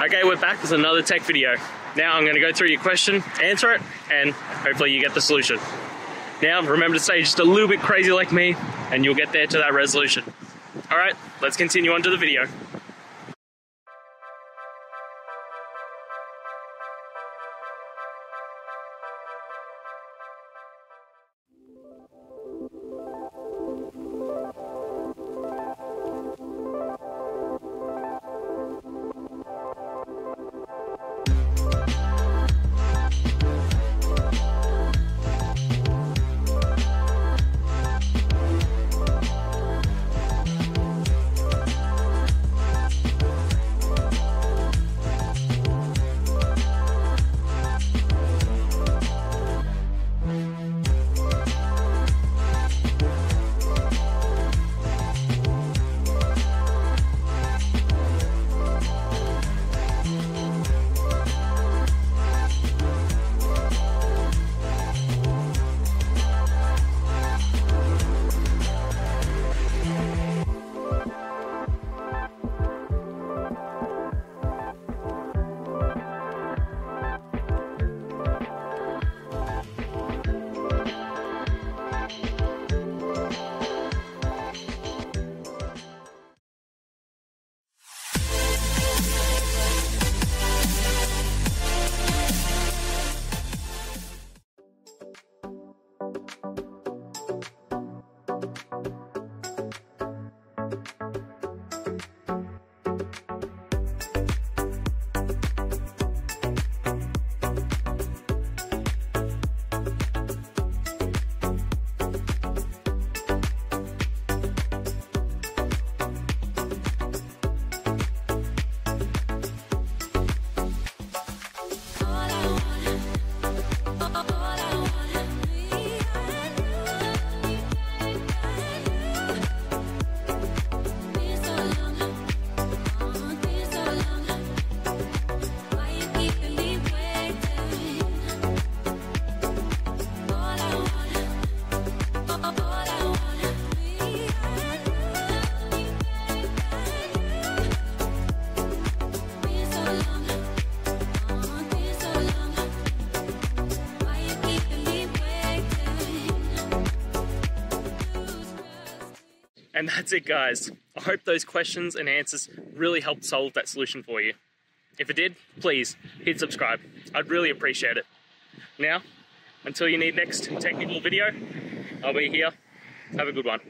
Okay, we're back with another tech video. Now I'm going to go through your question, answer it, and hopefully you get the solution. Now remember to stay just a little bit crazy like me, and you'll get there to that resolution. Alright, let's continue on to the video. And that's it, guys. I hope those questions and answers really helped solve that solution for you. If it did, please hit subscribe. I'd really appreciate it. Now, until you need next technical video, I'll be here. Have a good one.